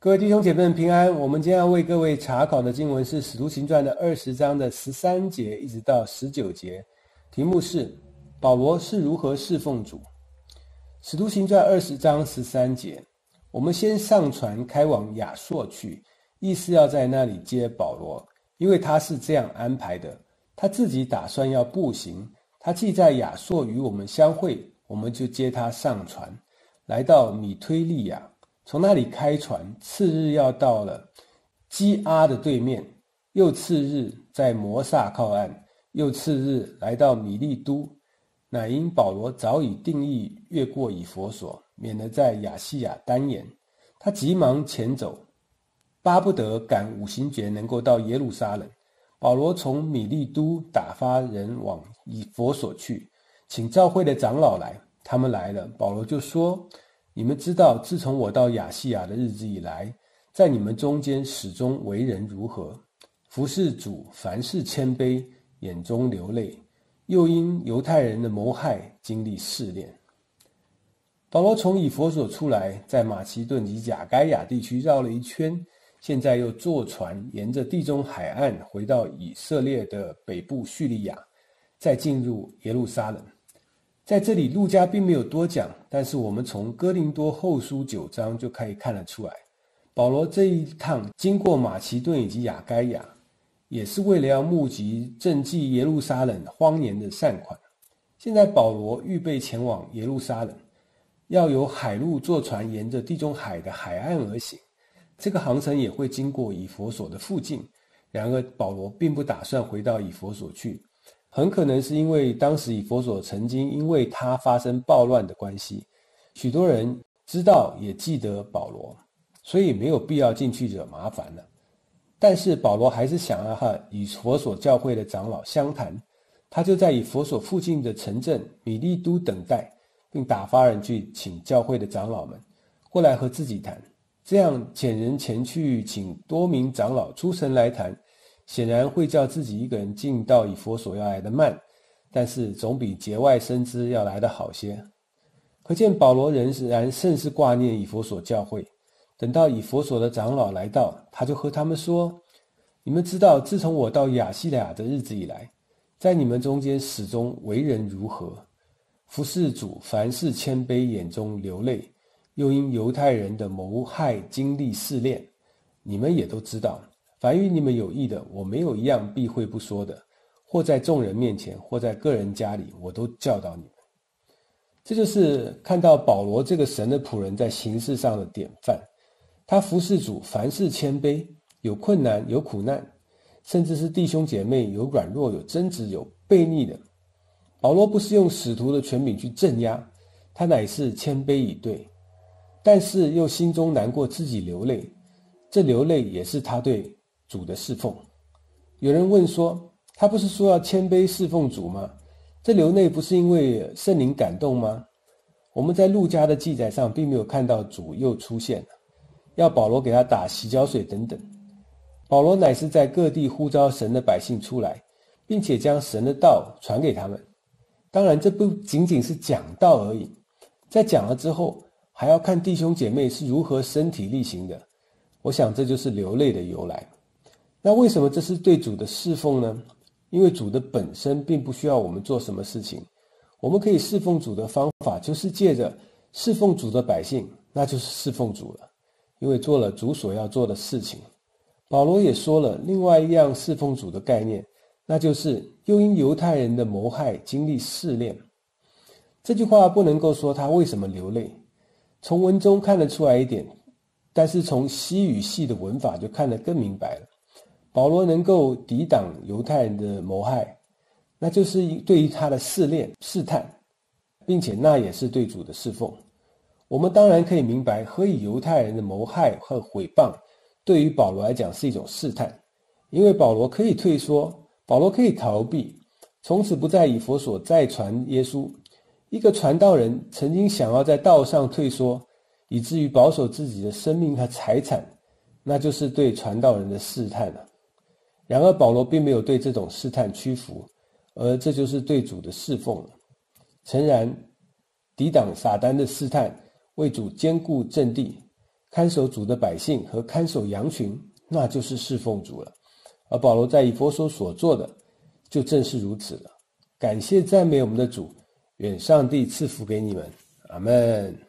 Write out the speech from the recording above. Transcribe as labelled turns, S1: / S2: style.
S1: 各位弟兄姐妹平安。我们今天要为各位查考的经文是《使徒行传》的二十章的十三节一直到十九节，题目是保罗是如何侍奉主。《使徒行传》二十章十三节，我们先上船开往亚朔去，意思要在那里接保罗，因为他是这样安排的。他自己打算要步行，他既在亚朔与我们相会，我们就接他上船，来到米推利亚。从那里开船，次日要到了基阿的对面，又次日在摩萨靠岸，又次日来到米利都。乃因保罗早已定义越过以佛所，免得在亚细亚单言。他急忙前走，巴不得赶五行节能够到耶路撒冷。保罗从米利都打发人往以佛所去，请教会的长老来。他们来了，保罗就说。你们知道，自从我到亚细亚的日子以来，在你们中间始终为人如何？服侍主，凡事谦卑，眼中流泪，又因犹太人的谋害经历试炼。保罗从以佛所出来，在马其顿及亚该亚地区绕了一圈，现在又坐船沿着地中海岸回到以色列的北部叙利亚，再进入耶路撒冷。在这里，路加并没有多讲，但是我们从哥林多后书九章就可以看得出来，保罗这一趟经过马其顿以及亚该亚，也是为了要募集赈济耶路撒冷荒年的善款。现在保罗预备前往耶路撒冷，要由海路坐船沿着地中海的海岸而行，这个航程也会经过以佛所的附近。然而，保罗并不打算回到以佛所去。很可能是因为当时以佛所曾经因为他发生暴乱的关系，许多人知道也记得保罗，所以没有必要进去惹麻烦了。但是保罗还是想要和以佛所教会的长老相谈，他就在以佛所附近的城镇米利都等待，并打发人去请教会的长老们过来和自己谈，这样遣人前去请多名长老出城来谈。显然会叫自己一个人进到以佛所要来的慢，但是总比节外生枝要来的好些。可见保罗仍然甚是挂念以佛所教会。等到以佛所的长老来到，他就和他们说：“你们知道，自从我到亚细亚的日子以来，在你们中间始终为人如何，服侍主，凡事谦卑，眼中流泪，又因犹太人的谋害经历试炼，你们也都知道。”凡与你们有益的，我没有一样避讳不说的，或在众人面前，或在个人家里，我都教导你们。这就是看到保罗这个神的仆人在形式上的典范。他服侍主，凡事谦卑，有困难，有苦难，甚至是弟兄姐妹有软弱，有争执，有悖逆的。保罗不是用使徒的权柄去镇压，他乃是谦卑以对，但是又心中难过，自己流泪。这流泪也是他对。主的侍奉，有人问说：“他不是说要谦卑侍奉主吗？这流泪不是因为圣灵感动吗？”我们在路加的记载上并没有看到主又出现了，要保罗给他打洗脚水等等。保罗乃是在各地呼召神的百姓出来，并且将神的道传给他们。当然，这不仅仅是讲道而已，在讲了之后，还要看弟兄姐妹是如何身体力行的。我想这就是流泪的由来。那为什么这是对主的侍奉呢？因为主的本身并不需要我们做什么事情，我们可以侍奉主的方法就是借着侍奉主的百姓，那就是侍奉主了。因为做了主所要做的事情。保罗也说了另外一样侍奉主的概念，那就是又因犹太人的谋害经历试炼。这句话不能够说他为什么流泪，从文中看得出来一点，但是从西语系的文法就看得更明白了。保罗能够抵挡犹太人的谋害，那就是对于他的试炼、试探，并且那也是对主的侍奉。我们当然可以明白，何以犹太人的谋害和毁谤，对于保罗来讲是一种试探，因为保罗可以退缩，保罗可以逃避，从此不再以佛所再传耶稣。一个传道人曾经想要在道上退缩，以至于保守自己的生命和财产，那就是对传道人的试探了。然而，保罗并没有对这种试探屈服，而这就是对主的侍奉了。诚然，抵挡撒旦的试探，为主坚固阵地，看守主的百姓和看守羊群，那就是侍奉主了。而保罗在以佛所所做的，就正是如此了。感谢赞美我们的主，愿上帝赐福给你们，阿门。